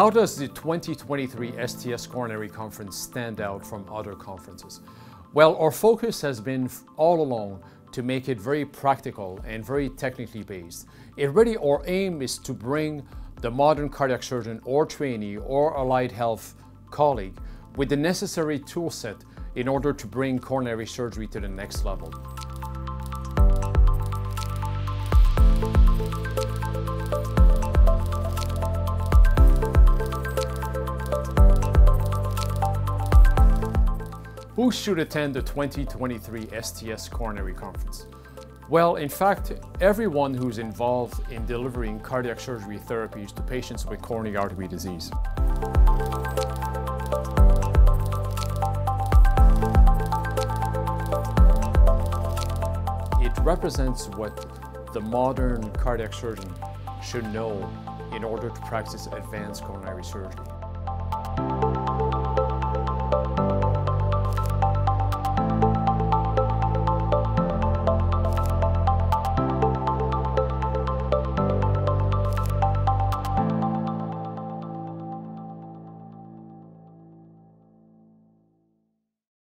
How does the 2023 STS Coronary Conference stand out from other conferences? Well, our focus has been all along to make it very practical and very technically based. It really, our aim is to bring the modern cardiac surgeon or trainee or allied health colleague with the necessary tool set in order to bring coronary surgery to the next level. Who should attend the 2023 STS Coronary Conference? Well, in fact, everyone who's involved in delivering cardiac surgery therapies to patients with coronary artery disease. It represents what the modern cardiac surgeon should know in order to practice advanced coronary surgery.